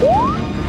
Woo!